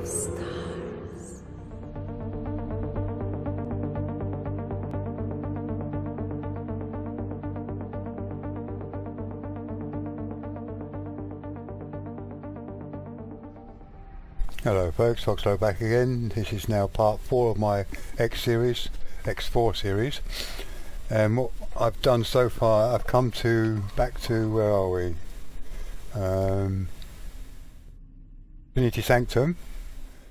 Hello folks, Foxglow back again. This is now part 4 of my X series, X4 series. And what I've done so far, I've come to, back to, where are we? Um, Trinity Sanctum,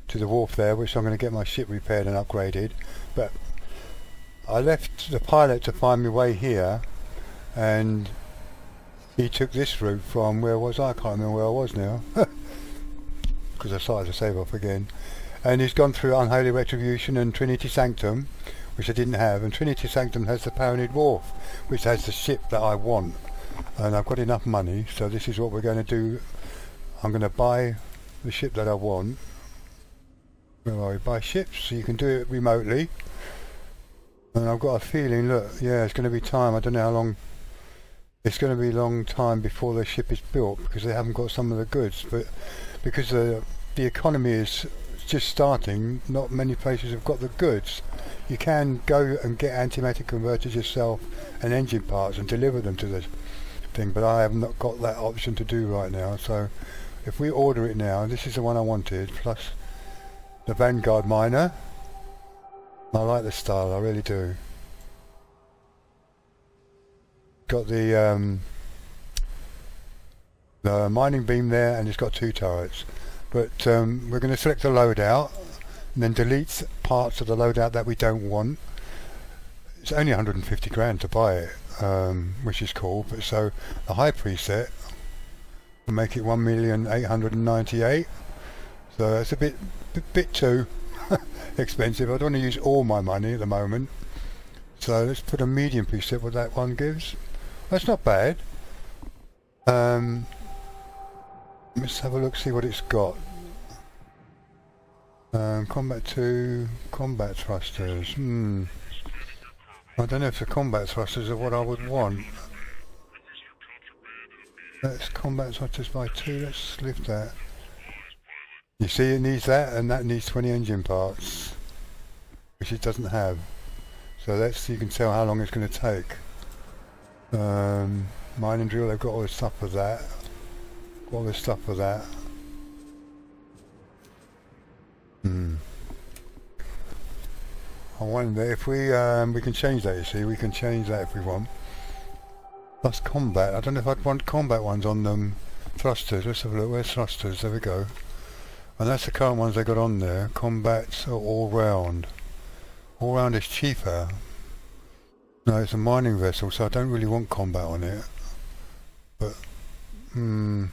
to the wharf there, which I'm going to get my ship repaired and upgraded. But I left the pilot to find my way here, and he took this route from, where was I? I can't remember where I was now. because I started to save off again. And he's gone through Unholy Retribution and Trinity Sanctum, which I didn't have. And Trinity Sanctum has the Paranid Wharf, which has the ship that I want. And I've got enough money, so this is what we're going to do. I'm going to buy the ship that I want. Where are we? Buy ships, so you can do it remotely. And I've got a feeling, look, yeah, it's going to be time. I don't know how long. It's going to be a long time before the ship is built because they haven't got some of the goods. But because the the economy is just starting, not many places have got the goods. You can go and get antimatter converters yourself and engine parts and deliver them to the thing, but I have not got that option to do right now. So if we order it now, this is the one I wanted, plus the Vanguard miner. I like the style, I really do. Got the um, the mining beam there and it's got two turrets but um, we're going to select the loadout and then delete parts of the loadout that we don't want it's only 150 grand to buy it um, which is cool but so the high preset will make it 1,898 so that's a bit bit, bit too expensive I don't want to use all my money at the moment so let's put a medium preset what that one gives that's not bad um, Let's have a look, see what it's got. Um, combat 2, combat thrusters. Hmm. I don't know if the combat thrusters are what I would want. Let's combat thrusters by 2, let's lift that. You see it needs that and that needs 20 engine parts. Which it doesn't have. So that's, you can tell how long it's going to take. Um, mining drill, they've got all the stuff for that all this stuff for that. Hmm. I wonder if we um, we can change that. You see, we can change that if we want. Plus combat. I don't know if I'd want combat ones on them. Thrusters. Let's have a look. Where's thrusters? There we go. And that's the current ones they got on there. Combats are all round. All round is cheaper. No, it's a mining vessel, so I don't really want combat on it. But, hmm.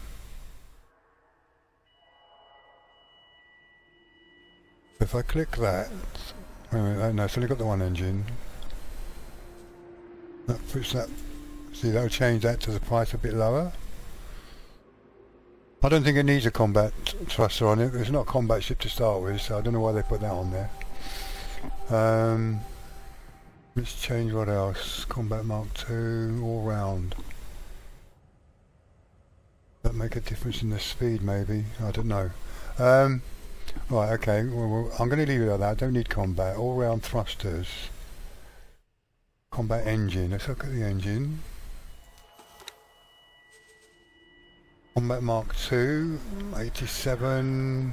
If I click that, wait a minute, no, it's only got the one engine. That puts that, see that will change that to the price a bit lower. I don't think it needs a combat thruster on it, it's not a combat ship to start with, so I don't know why they put that on there. Um, let's change what else, combat mark 2, all round. That make a difference in the speed maybe, I don't know. Um, Right, okay, well, well, I'm going to leave it at that. I don't need combat. All round thrusters. Combat engine. Let's look at the engine. Combat Mark II, 87.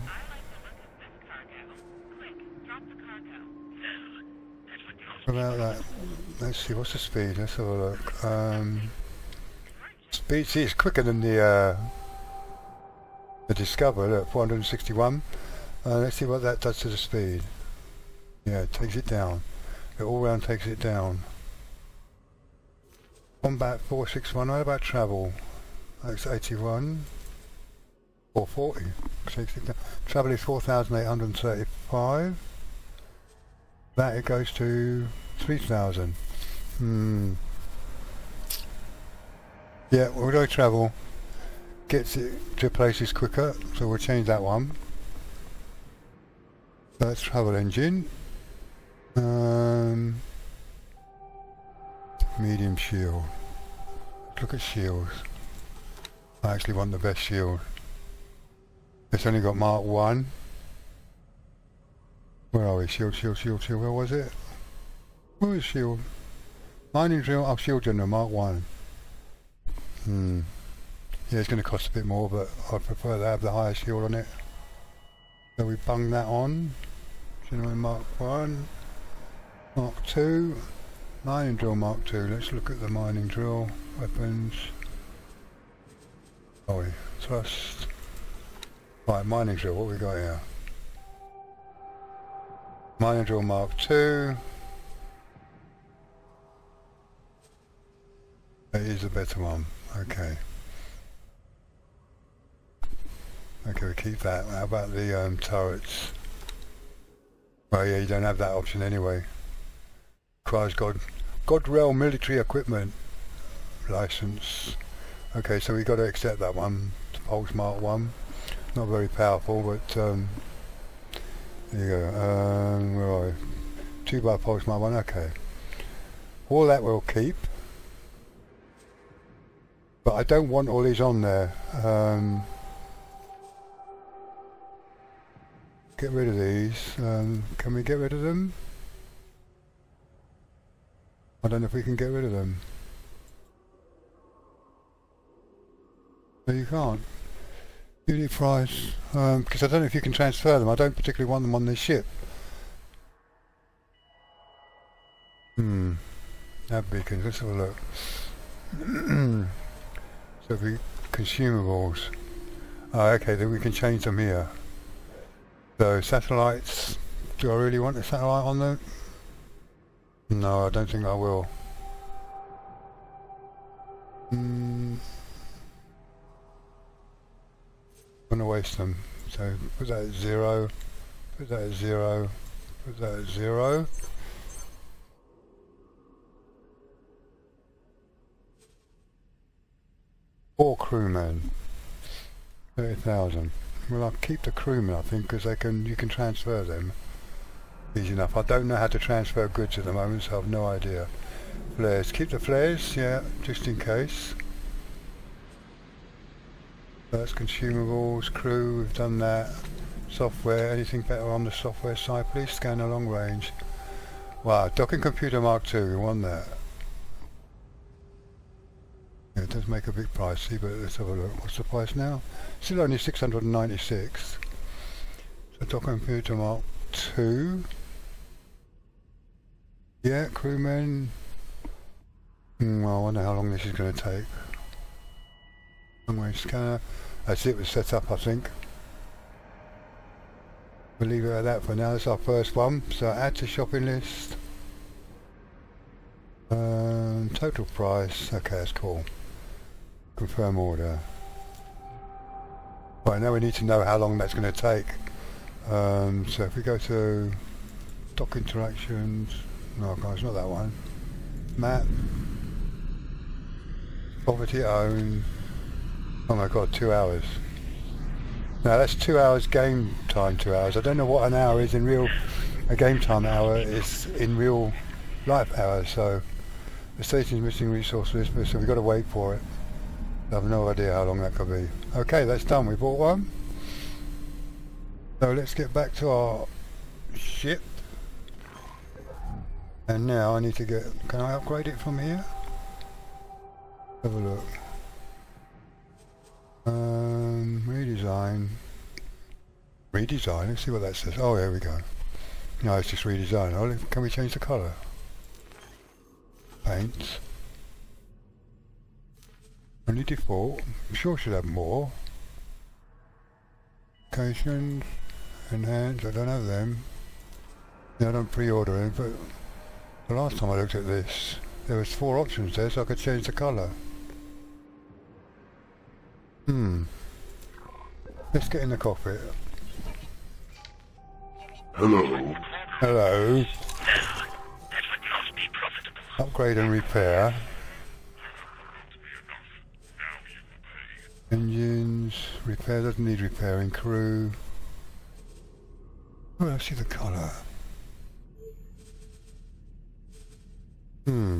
What about that? Let's see, what's the speed? Let's have a look. Um, speed, see, it's quicker than the uh, the Discover. Look, 461. Uh, let's see what that does to the speed. Yeah, it takes it down. It all round takes it down. Combat 461, what about travel? That's 81. 440. Takes it down. Travel is 4,835. That it goes to 3,000. Hmm. Yeah, we'll go travel. Gets it to places quicker, so we'll change that one. That's travel engine. Um, medium shield. Look at shields. I actually want the best shield. It's only got Mark 1. Where are we? Shield, shield, shield, shield. Where was it? Where is shield? Mining drill. Oh, shield general, Mark 1. Hmm. Yeah, it's going to cost a bit more, but I'd prefer to have the higher shield on it. So we bung that on. General Mark 1. Mark 2. Mining drill Mark 2. Let's look at the mining drill. Weapons. Oh, we thrust. Right, mining drill. What we got here? Mining drill Mark II. That is a better one. Okay. Okay, we keep that. How about the um, turrets? Well, yeah, you don't have that option anyway. Requires God, Godrel military equipment license. Okay, so we've got to accept that one. Pulse Mark 1. Not very powerful, but um, there you go. Um, where are we? Two bar Pulse Mark 1. Okay. All that we'll keep. But I don't want all these on there. Um, get rid of these. Um, can we get rid of them? I don't know if we can get rid of them. No, you can't. Unit price, um, because I don't know if you can transfer them. I don't particularly want them on this ship. Hmm. Nav beacons, let's have a look. so the consumables. Oh, okay, then we can change them here. So satellites, do I really want a satellite on them? No, I don't think I will. Hmm. I'm gonna waste them. So put that at zero, put that at zero, put that at zero. Four crewmen. 30,000. Well, I'll keep the crewmen, I think, because they can. you can transfer them easy enough. I don't know how to transfer goods at the moment, so I've no idea. Flares. Keep the flares, yeah, just in case. That's consumables, crew, we've done that. Software, anything better on the software side, please? Scan a long range. Wow, docking computer Mark II, we won that. Yeah, it does make a big pricey, but let's have a look. What's the price now? Still only 696. So docking computer Mark II. Yeah, crewmen. Mm, I wonder how long this is going to take. Range scanner. That's it, was set up I think. We'll leave it at that for now. That's our first one. So add to shopping list. Um, total price. Okay, that's cool. Confirm order. Right, now we need to know how long that's going to take. Um, so if we go to dock interactions, no guys, not that one. Map. Property own. Oh my god, two hours. Now that's two hours game time, two hours. I don't know what an hour is in real, a game time hour is in real life hours, so the station's missing resources, so we've got to wait for it. I have no idea how long that could be. Okay, that's done. We bought one. So let's get back to our ship. And now I need to get, can I upgrade it from here? Have a look. Redesign, let's see what that says. Oh, here we go. No, it's just redesign. Oh, can we change the colour? Paint. Only default. I'm sure should have more. Applications. Enhance, I don't have them. Yeah, I don't pre-order them, but the last time I looked at this, there was four options there, so I could change the colour. Hmm. Let's get in the cockpit. Hello. Hello. Upgrade and repair. Engines, repair doesn't need repairing, crew. Oh, I see the colour. Hmm.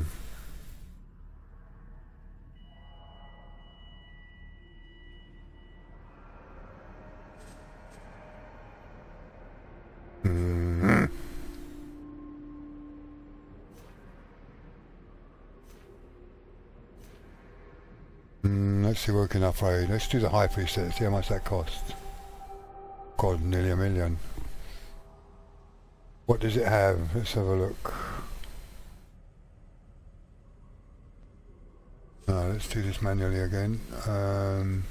Let's see working we can upgrade. Let's do the High preset. see how much that costs. God, nearly a million. What does it have? Let's have a look. Now, let's do this manually again. Um,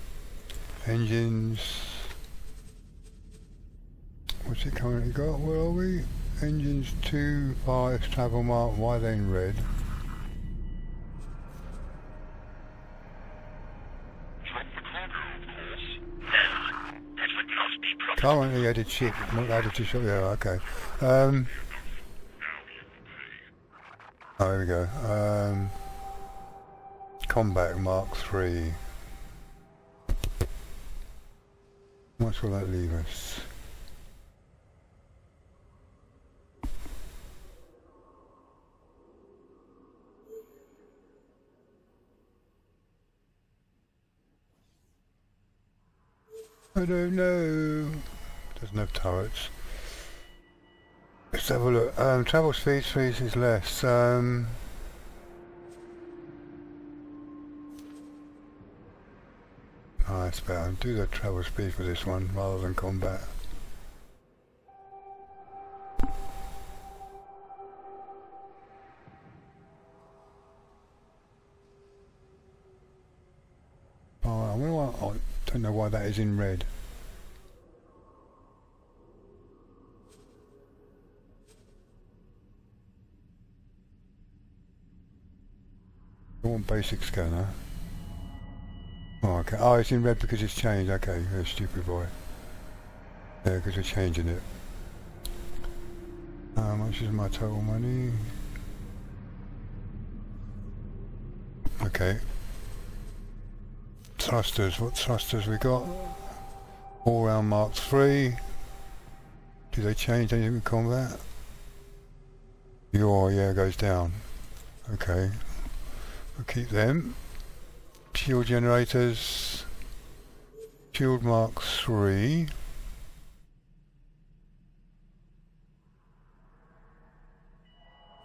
engines... What's it currently got? Where are we? Engines 2, parts, travel mark, why are red? Currently added ship, not added to shop, yeah, okay. Um, oh, here we go. Um, combat Mark 3. How much will that leave us? I don't know. There's no turrets. Let's have a look. Um, travel speed freeze is less. Um, oh, that's better. Do the travel speed for this one rather than combat. Don't know why that is in red. I want basic scanner. Oh, okay. Oh, it's in red because it's changed. Okay, a stupid boy. Yeah, because we're changing it. How much is my total money? Okay. Thrusters. What thrusters we got? All round Mark 3. Do they change anything in combat? Your, yeah, goes down. Okay. We'll keep them. Shield generators. Shield Mark 3.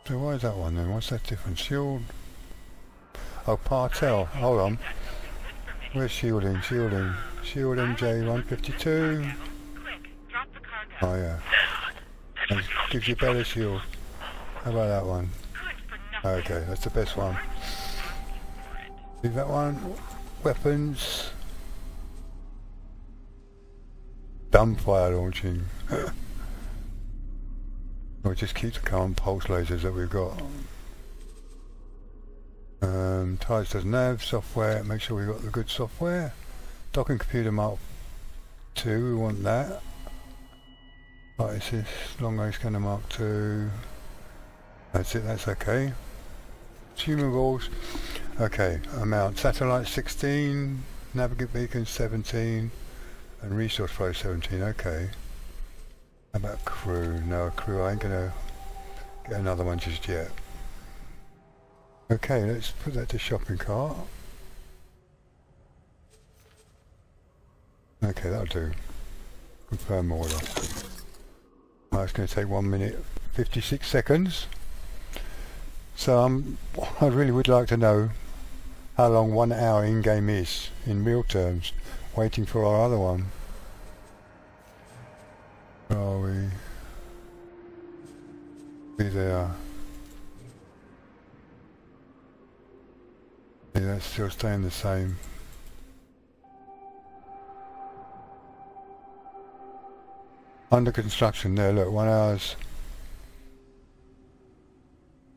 So why is that one then? What's that difference? Shield... Oh, Partel. Hold on. Where's shielding? Shielding. Shield MJ152. Oh yeah. Gives you better shield. How about that one? Okay, that's the best one. Leave that one. Weapons. Dumbfire launching. we'll just keep the current pulse lasers that we've got. Um, Ties does nav software, make sure we've got the good software. Docking computer mark 2, we want that. Right, it's this long range scanner mark 2. That's it, that's okay. Consumables, okay, amount, satellite 16, navigate beacon 17, and resource flow 17, okay. How about crew? No, crew, I ain't gonna get another one just yet. Okay, let's put that to shopping cart. Okay, that'll do. Confirm order. Right, it's going to take 1 minute 56 seconds. So um, I really would like to know how long one hour in-game is, in real terms, waiting for our other one. Where are we? Be there. Yeah, that's still staying the same. Under construction there, look, one hour's...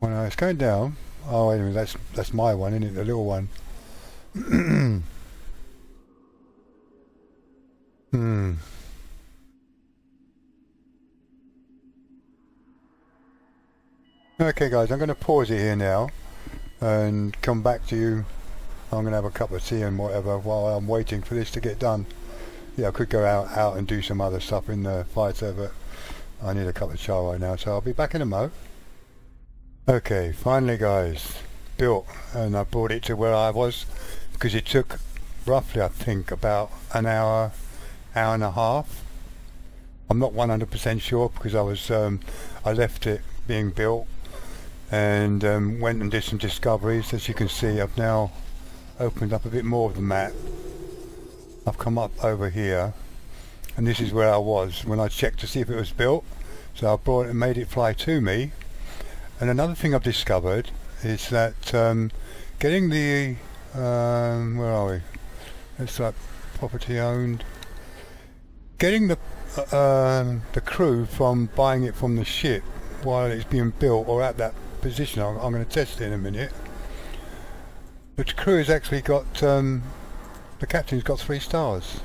One hour, it's going down. Oh, wait a minute, that's, that's my one, isn't it, the little one? hmm. Okay guys, I'm going to pause it here now and come back to you. I'm going to have a cup of tea and whatever while I'm waiting for this to get done. Yeah, I could go out, out and do some other stuff in the fighter, but I need a cup of chai right now, so I'll be back in a mo. Okay, finally guys, built, and I brought it to where I was, because it took roughly, I think, about an hour, hour and a half. I'm not 100% sure because I was, um, I left it being built and um, went and did some discoveries. As you can see, I've now opened up a bit more of the map. I've come up over here and this is where I was when I checked to see if it was built. So I brought it and made it fly to me. And another thing I've discovered is that um, getting the um, where are we? It's like property owned. Getting the uh, the crew from buying it from the ship while it's being built or at that position. I'm, I'm going to test it in a minute. The crew has actually got um, the captain's got three stars.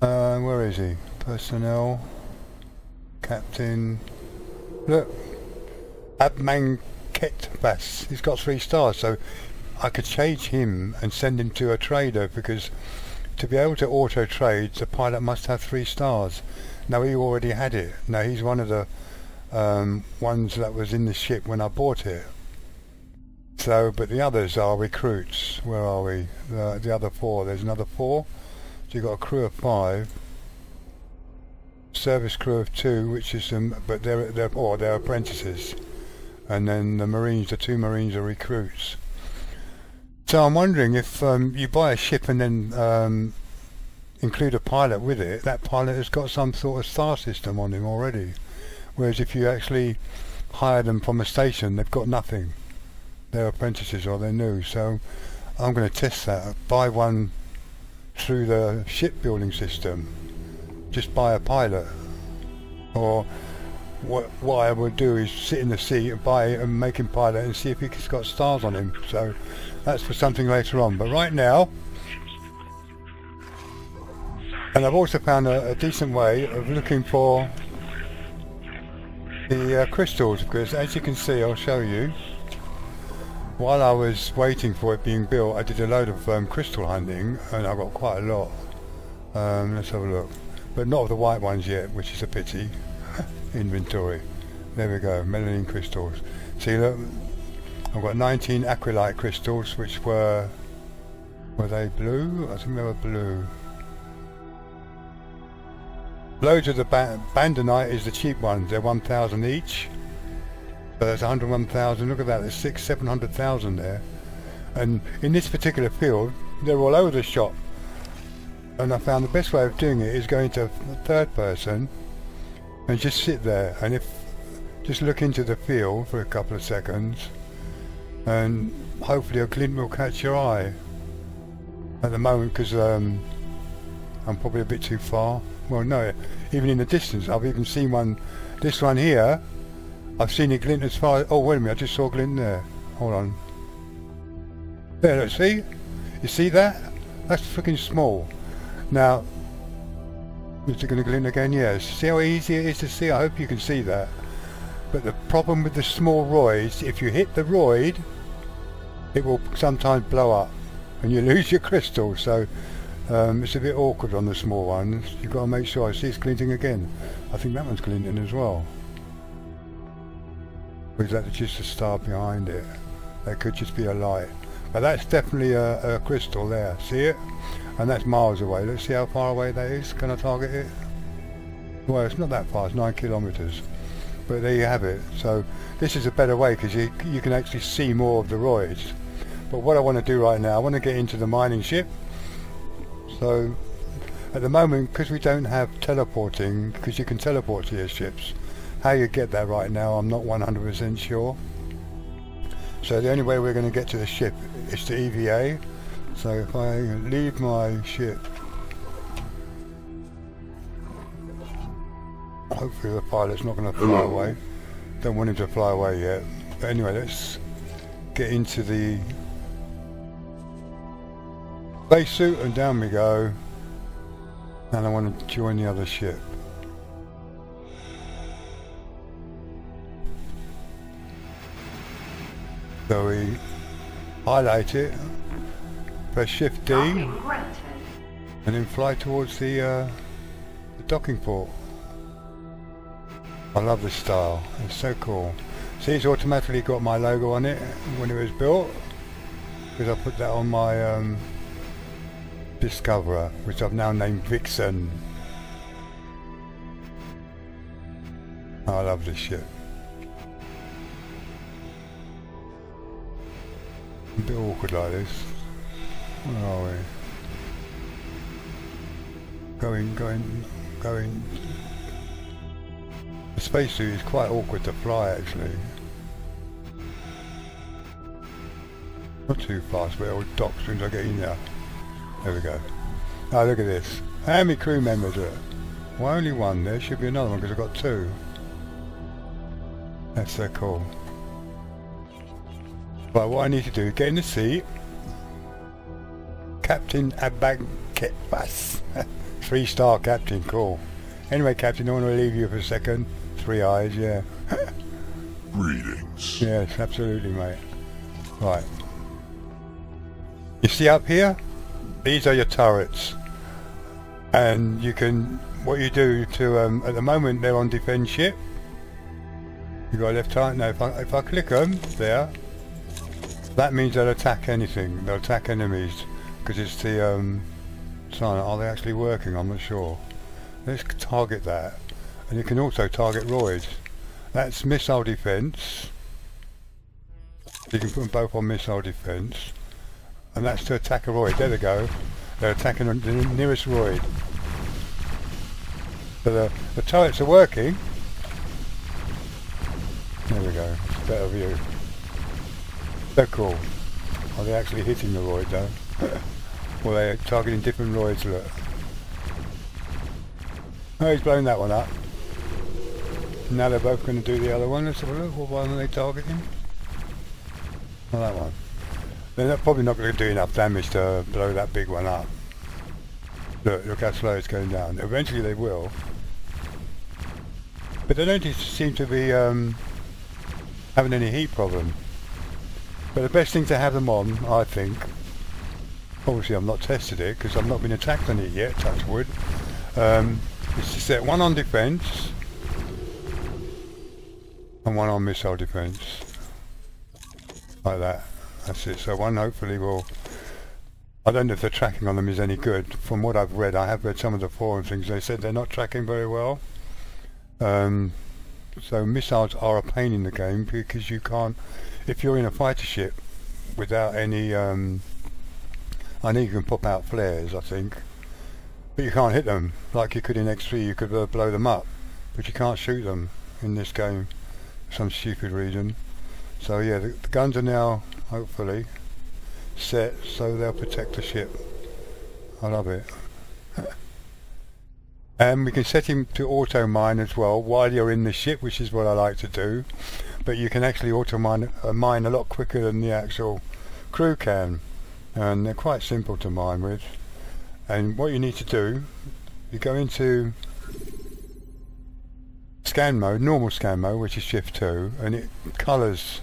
Uh, where is he? Personnel, captain. Look, Abman Ketbas. He's got three stars, so I could change him and send him to a trader because to be able to auto trade, the pilot must have three stars. Now he already had it. Now he's one of the um, ones that was in the ship when I bought it. So, but the others are recruits. Where are we? The, the other four. There's another four. So you've got a crew of five. Service crew of two, which is um, but they're they're or they're apprentices, and then the Marines, the two Marines are recruits. So I'm wondering if um, you buy a ship and then um, include a pilot with it, that pilot has got some sort of star system on him already. Whereas if you actually hire them from a station, they've got nothing. They're apprentices or they're new. So I'm going to test that. Buy one through the shipbuilding system. Just buy a pilot. Or what what I would do is sit in the seat and buy and make him pilot and see if he's got stars on him. So that's for something later on. But right now, and I've also found a, a decent way of looking for the uh, crystals because as you can see, I'll show you. While I was waiting for it being built, I did a load of um, crystal hunting and I got quite a lot. Um, let's have a look. But not of the white ones yet, which is a pity. Inventory. There we go, melanin crystals. See look, I've got 19 aquilite crystals which were, were they blue? I think they were blue. Loads of the ba bandonite is the cheap ones, they're 1,000 each. So that's 101,000. Look at that. There's six, seven hundred thousand there. And in this particular field, they're all over the shop. And I found the best way of doing it is going to third person and just sit there and if just look into the field for a couple of seconds and hopefully a glint will catch your eye at the moment because um, I'm probably a bit too far well no even in the distance I've even seen one this one here I've seen it glint as far oh wait a minute, I just saw a glint there. Hold on. There, look, see? You see that? That's freaking small. Now, is it going to glint again? Yes. See how easy it is to see? I hope you can see that. But the problem with the small roids, if you hit the roid, it will sometimes blow up and you lose your crystal. So um, it's a bit awkward on the small ones. You've got to make sure I see it's glinting again. I think that one's glinting as well. Or is that just a star behind it? That could just be a light. But that's definitely a, a crystal there. See it? And that's miles away. Let's see how far away that is. Can I target it? Well, it's not that far. It's 9 kilometres. But there you have it. So this is a better way because you, you can actually see more of the roids. But what I want to do right now, I want to get into the mining ship. So at the moment, because we don't have teleporting, because you can teleport to your ships, how you get there right now, I'm not 100% sure. So the only way we're going to get to the ship is to EVA. So if I leave my ship, hopefully the pilot's not going to fly away. Don't want him to fly away yet. But anyway, let's get into the base suit and down we go. And I want to join the other ship. So we highlight it, press Shift D, and then fly towards the, uh, the docking port. I love this style, it's so cool. See it's automatically got my logo on it when it was built, because I put that on my um, Discoverer, which I've now named Vixen. I love this ship. a bit awkward like this. Where are we? Going, going, going. The spacesuit is quite awkward to fly actually. Not too fast, but it'll dock as soon as I get in there. There we go. Oh, look at this. How many crew members are there? Why only one? There should be another one because I've got two. That's so cool. But what I need to do is get in the seat. Captain Abankepas. Three star captain, cool. Anyway, Captain, I want to leave you for a second. Three eyes, yeah. Greetings. yes, absolutely, mate. Right. You see up here? These are your turrets. And you can, what you do to, um, at the moment they're on defense ship. You got left hand, now if I, if I click them, there, that means they'll attack anything. They'll attack enemies. Because it's the, um, sign. Are they actually working? I'm not sure. Let's target that. And you can also target roids. That's missile defense. You can put them both on missile defense. And that's to attack a roid. There they go. They're attacking the nearest roid. So the, the turrets are working. There we go. Better view. They're cool. Are they actually hitting the roid though? or they're targeting different roids, look. Oh, he's blown that one up. Now they're both going to do the other one. Let's have a look. What one are they targeting? Oh, that one. They're not, probably not going to do enough damage to blow that big one up. Look, look how slow it's going down. Eventually they will. But they don't seem to be um, having any heat problem. But the best thing to have them on, I think, obviously I've not tested it because I've not been attacked on it yet, touch wood, um, is to set one on defence and one on missile defence. Like that. That's it. So one hopefully will... I don't know if the tracking on them is any good. From what I've read, I have read some of the forum things, they said they're not tracking very well. Um, so missiles are a pain in the game because you can't... If you're in a fighter ship without any... Um, I know you can pop out flares, I think. But you can't hit them. Like you could in X3, you could uh, blow them up. But you can't shoot them in this game for some stupid reason. So yeah, the, the guns are now, hopefully, set so they'll protect the ship. I love it. and we can set him to auto mine as well while you're in the ship, which is what I like to do. But you can actually auto mine, uh, mine a lot quicker than the actual crew can. And they're quite simple to mine with. And what you need to do, you go into scan mode, normal scan mode, which is shift 2, and it colours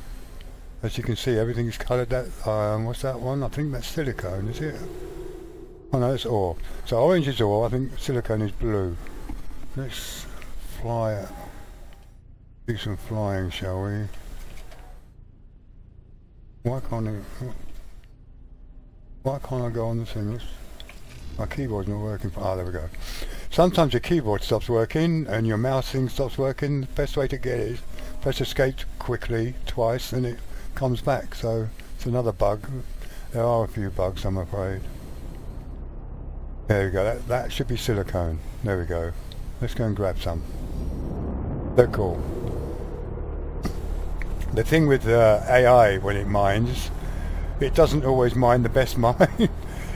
as you can see, everything's coloured that, um, what's that one? I think that's silicone, is it? Oh no, it's ore. So orange is ore, I think silicone is blue. Let's fly it. Do some flying, shall we? Why can't it... Why can't I go on the thing? My keyboard's not working. Ah, oh, there we go. Sometimes your keyboard stops working and your mouse thing stops working. The best way to get it is press escape quickly twice and it comes back so it's another bug. There are a few bugs I'm afraid. There we go that, that should be silicone. There we go. Let's go and grab some. They're cool. The thing with uh, AI when it mines it doesn't always mine the best mine.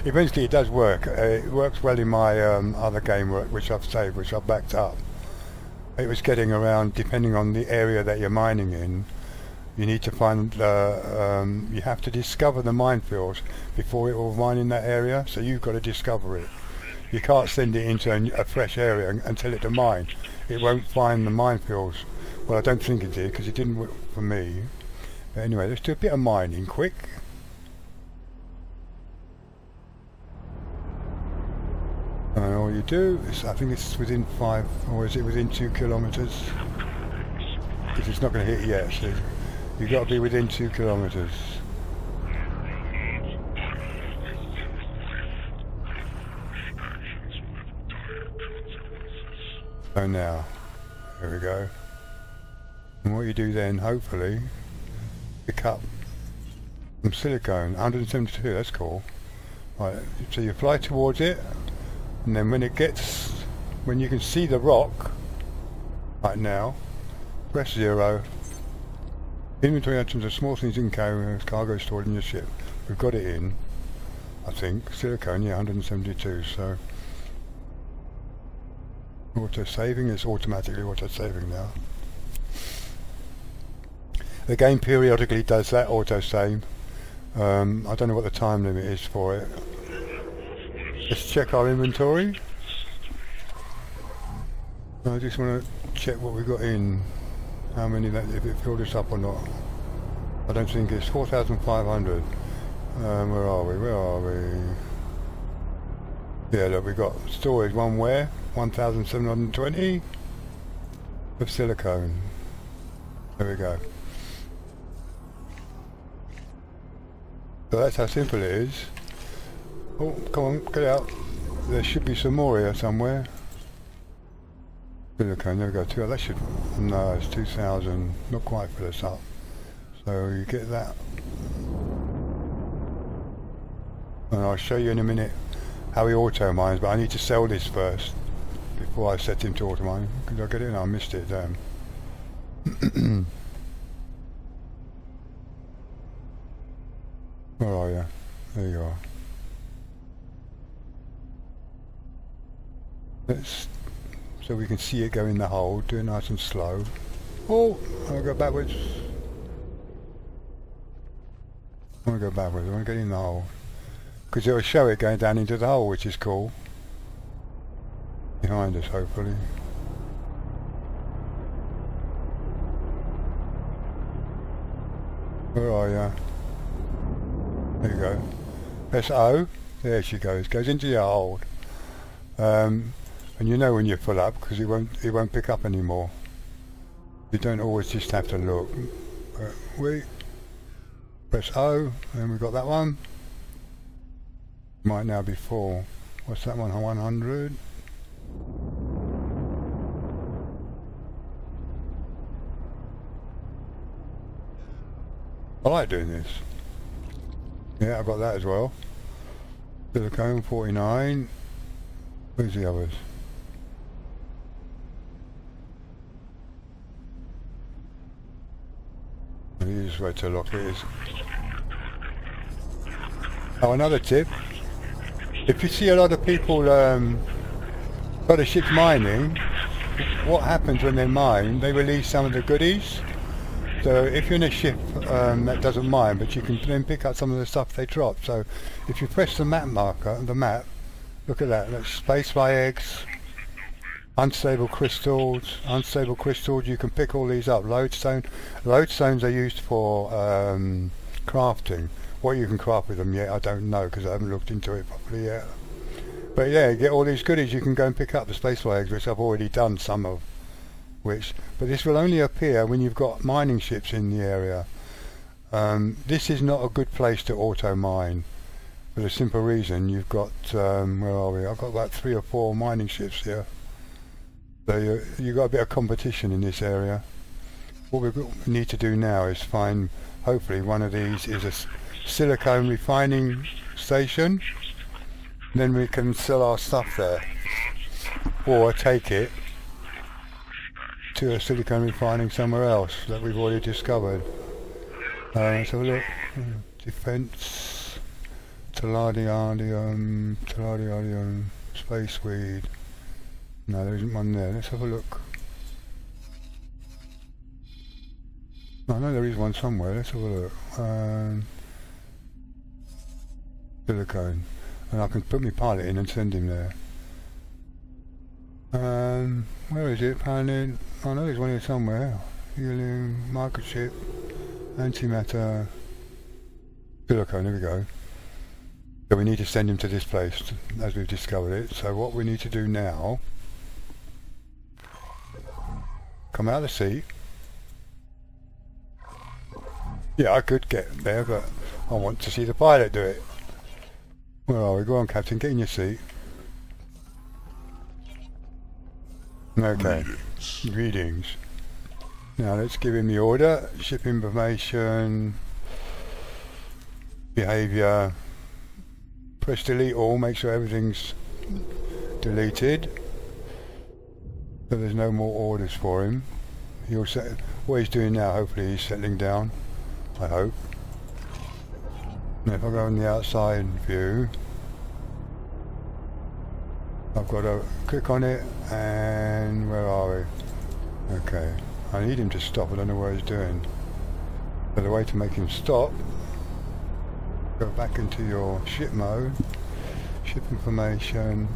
Eventually it does work. Uh, it works well in my um, other game work which I've saved which I've backed up. It was getting around depending on the area that you're mining in you need to find uh, um, you have to discover the minefields before it will mine in that area so you've got to discover it. You can't send it into a, fresh area and, tell it to mine. It won't find the minefields. Well I don't think it did because it didn't work for me. But anyway let's do a bit of mining quick. And all you do. Is I think it's within five or is it within two kilometers? Because it's not going to hit yet so You've got to be within two kilometres. So now, there we go. And what you do then, hopefully, pick up some silicone, 172, that's cool. Right, so you fly towards it, and then when it gets, when you can see the rock, right now, press zero. Inventory items are small things in cargo, stored in your ship. We've got it in, I think. Silicone, yeah, 172, so... Auto saving is automatically auto saving now. The game periodically does that auto save. Um, I don't know what the time limit is for it. Let's check our inventory. I just want to check what we've got in. How many if it filled us up or not. I don't think it's 4,500. Um, where are we? Where are we? Yeah, look, we've got storage one where 1,720 of silicone. There we go. So that's how simple it is. Oh, come on, get out. There should be some more here somewhere. Silicone, there we go. Two, that should, no, it's 2,000. Not quite fill us up. So you get that. And I'll show you in a minute how he auto mines, but I need to sell this first before I set him to auto mine. Could I get it? No, I missed it, damn. Um. Where are you? There you are. Let's so we can see it go in the hole, do it nice and slow. Oh, I'll go backwards. I want to go backwards, I want to get in the hole. Because it'll show it going down into the hole, which is cool. Behind us, hopefully. Where are you? There you go. Press O. There she goes. Goes into your hold. Um, and you know when you're full up because it won't it won't pick up anymore. You don't always just have to look. Uh, we press O, and we've got that one. Might now be full. What's that one? 100. I like doing this. Yeah, I've got that as well. Silicone 49. Where's the others? Easiest way to lock is. Oh, another tip. If you see a lot of people um, got a ship mining, what happens when they mine? They release some of the goodies. So if you're in a ship um, that doesn't mine, but you can then pick up some of the stuff they drop. So if you press the map marker, on the map, look at that, that's spacefly eggs, unstable crystals, unstable crystals, you can pick all these up. Lodestone, lodestones are used for um, crafting. What you can craft with them yet, I don't know because I haven't looked into it properly yet. But yeah, get all these goodies, you can go and pick up the spacefly eggs, which I've already done some of which but this will only appear when you've got mining ships in the area um, this is not a good place to auto mine for the simple reason you've got um, where are we I've got about three or four mining ships here so you, you've got a bit of competition in this area what we need to do now is find hopefully one of these is a silicone refining station then we can sell our stuff there or take it to a silicone refining somewhere else that we've already discovered. Uh, let's have a look. Defence, Teladianium, Teladianium, Space Weed. No, there isn't one there. Let's have a look. I know there is one somewhere. Let's have a look. Um, silicone. And I can put my pilot in and send him there. Um, where is it? Planet. I know there's one here somewhere. Helium, microchip, antimatter, silicone. There we go. So we need to send him to this place as we've discovered it. So what we need to do now, come out of the seat. Yeah, I could get there, but I want to see the pilot do it. Where are we? Go on, Captain. Get in your seat. Okay. Greetings. Greetings. Now let's give him the order. Ship information, behaviour, press delete all, make sure everything's deleted. So there's no more orders for him. He'll set, what he's doing now, hopefully he's settling down. I hope. If I go on the outside view, I've got to click on it and where are we? Okay. I need him to stop, I don't know what he's doing. But the way to make him stop, go back into your ship mode, ship information,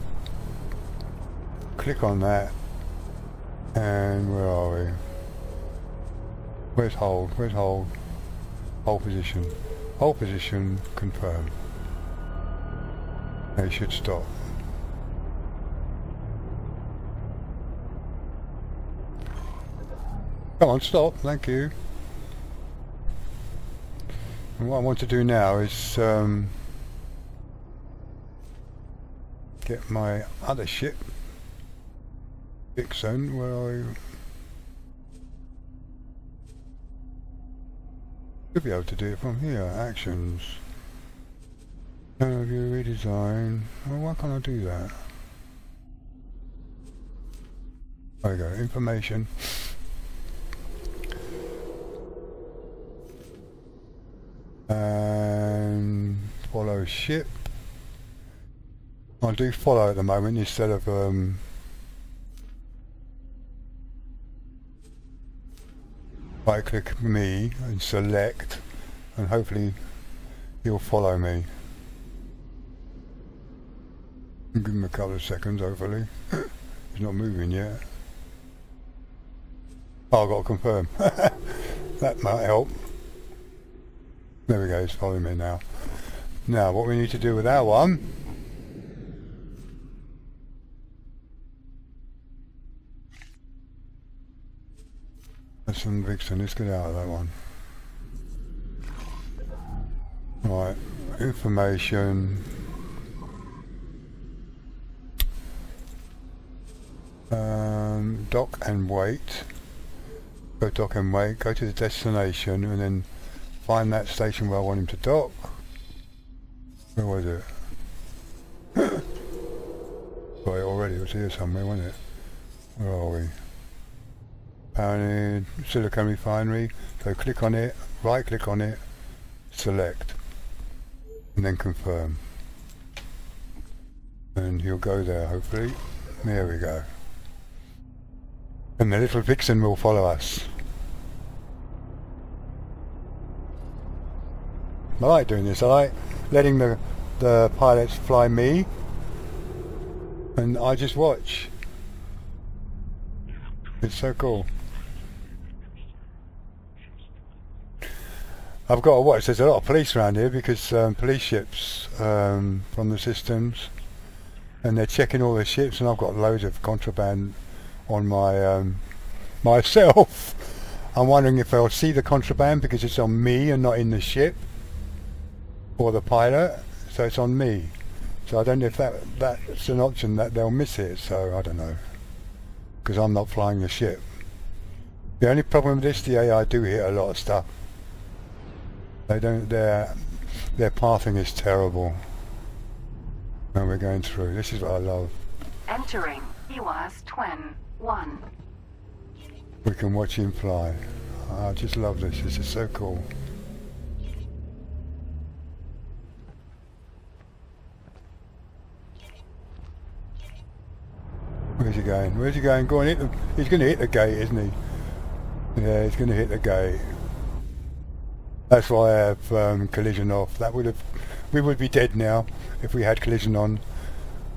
click on that, and where are we? Where's hold? Where's hold? Hold position. Hold position, confirm. They should stop. Come on, stop, thank you. And what I want to do now is um, get my other ship, Vixen, where I should be able to do it from here. Actions. View redesign. Well, why can't I do that? There we go. Information. and follow ship. I do follow at the moment instead of um, right click me and select and hopefully he'll follow me. Give him a couple of seconds hopefully. He's not moving yet. Oh, I've got to confirm. that might help. There we go, he's following me now. Now, what we need to do with that one... Some Vixen, let's get out of that one. Right, information... Um, dock and wait. Go dock and wait, go to the destination and then find that station where I want him to dock. Where was it? Right, already, it was here somewhere, wasn't it? Where are we? Paranid Silicon Refinery. So click on it, right click on it, select, and then confirm. And you'll go there, hopefully. There we go. And the little vixen will follow us. I like doing this. I like letting the the pilots fly me, and I just watch. It's so cool. I've got to watch. There's a lot of police around here because um, police ships um, from the systems, and they're checking all the ships, and I've got loads of contraband on my um, myself. I'm wondering if they'll see the contraband because it's on me and not in the ship or the pilot, so it's on me. So I don't know if that that's an option that they'll miss it, so I don't know. Because I'm not flying the ship. The only problem with this, the AI do hit a lot of stuff. They don't, their, their pathing is terrible. And we're going through. This is what I love. Entering EWAS Twin 1. We can watch him fly. I just love this. This is so cool. Where's he going? Where's he going? Go on, hit the, he's going to hit the gate, isn't he? Yeah, he's going to hit the gate. That's why I have um, collision off. That would have, we would be dead now if we had collision on.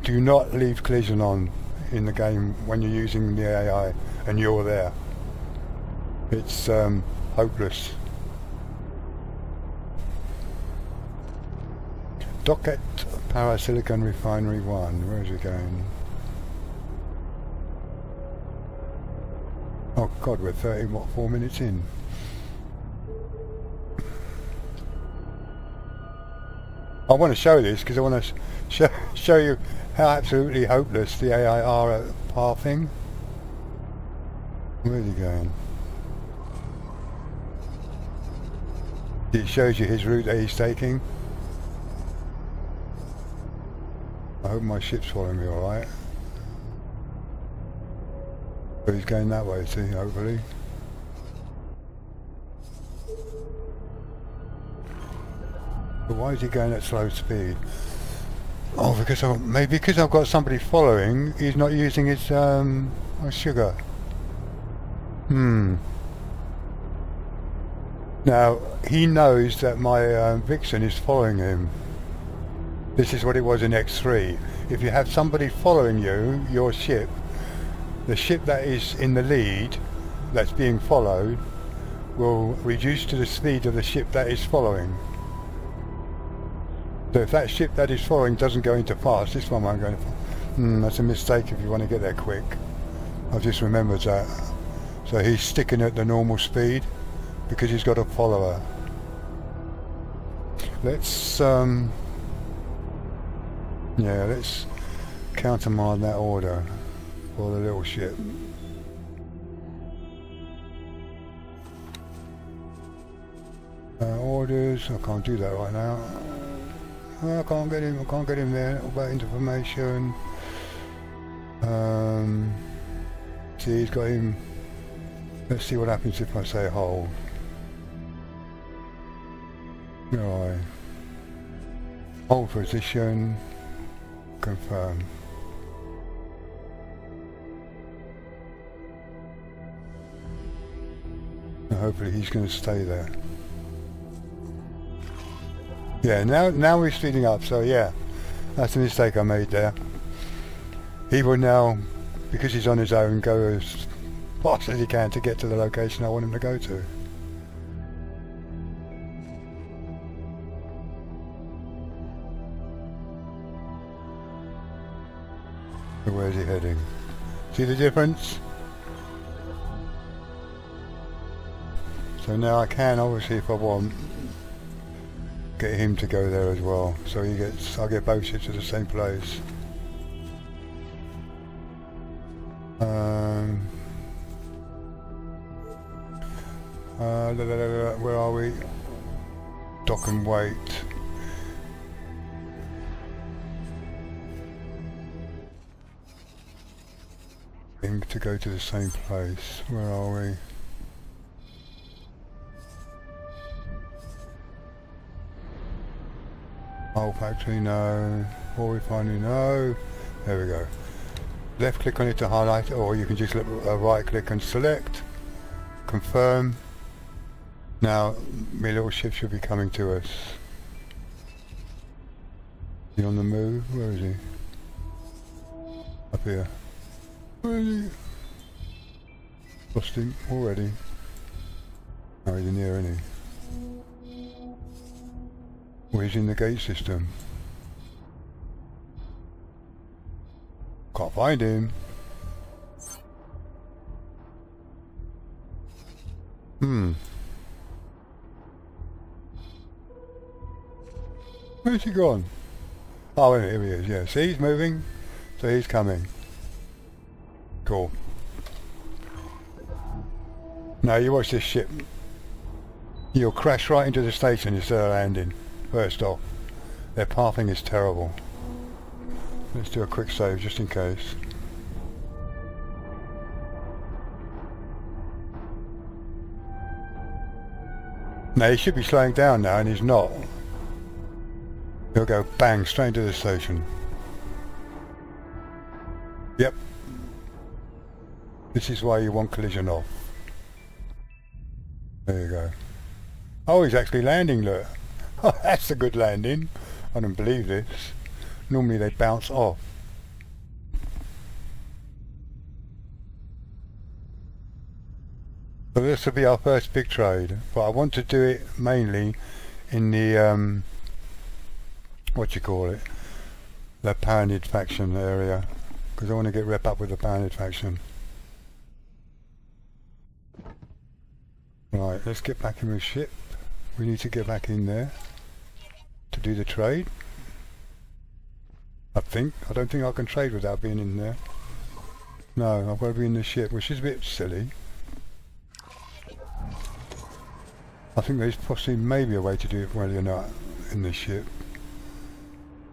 Do not leave collision on in the game when you're using the AI and you're there. It's um, hopeless. Docket Parasilicon Refinery 1. Where is he going? Oh god, we're 30, what, 4 minutes in? Want to show this because I want to sh show you how absolutely hopeless the AIR are at pathing. Where's he going? It shows you his route that he's taking. I hope my ship's following me alright. But he's going that way, see, hopefully. But why is he going at slow speed? Oh, because I, maybe because I've got somebody following, he's not using his um, sugar. Hmm. Now, he knows that my uh, Vixen is following him. This is what it was in X3. If you have somebody following you, your ship, the ship that is in the lead, that's being followed, will reduce to the speed of the ship that is following. So if that ship that is following doesn't go into fast, this one won't go into fast. Hmm, that's a mistake if you want to get there quick. I've just remembered that. So he's sticking at the normal speed because he's got a follower. Let's, um, yeah, let's countermand that order for the little ship. Uh, orders, I can't do that right now. I can't get him, I can't get him there. About information. Um, see, he's got him. Let's see what happens if I say hold. Right. Hold position. Confirm. Hopefully he's going to stay there. Yeah, now now we're speeding up, so yeah. That's a mistake I made there. He will now, because he's on his own, go as fast as he can to get to the location I want him to go to. Where's he heading? See the difference? So now I can, obviously, if I want, get him to go there as well. So he gets, I'll get both ships to the same place. Um, uh, where are we? Dock and wait. Him to go to the same place. Where are we? Hull factory, no. Ore refinery, no. There we go. Left click on it to highlight or you can just uh, right click and select. Confirm. Now, my little ship should be coming to us. Is he on the move? Where is he? Up here. Where is he? Lost him already. No, he's here, isn't he? He's in the gate system. Can't find him. Hmm. Where's he gone? Oh, here he is, yeah. See, he's moving. So he's coming. Cool. Now you watch this ship. You'll crash right into the station instead of landing. First off. Their pathing is terrible. Let's do a quick save just in case. Now he should be slowing down now and he's not. He'll go bang straight into the station. Yep. This is why you want collision off. There you go. Oh, he's actually landing, look. That's a good landing. I don't believe this. Normally they bounce off. So this will be our first big trade, but I want to do it mainly in the, um, what you call it, the Paranid faction area, because I want to get rep up with the Paranid faction. Right, let's get back in the ship. We need to get back in there to do the trade. I think. I don't think I can trade without being in there. No, I've got to be in the ship, which is a bit silly. I think there's possibly maybe a way to do it while you're not in the ship.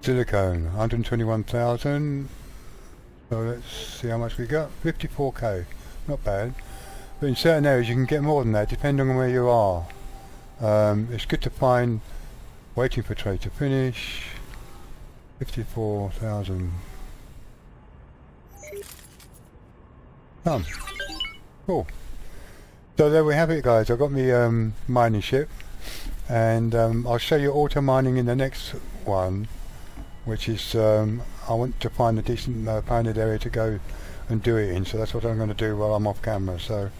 Silicone, 121,000. So let's see how much we got. 54k, not bad. But in certain areas you can get more than that depending on where you are. Um, it's good to find waiting for trade to finish. 54,000. Done. Cool. So there we have it guys, I've got me um, mining ship and um, I'll show you auto mining in the next one which is um, I want to find a decent uh, area to go and do it in so that's what I'm going to do while I'm off camera so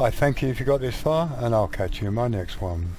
I thank you if you got this far and I'll catch you in my next one.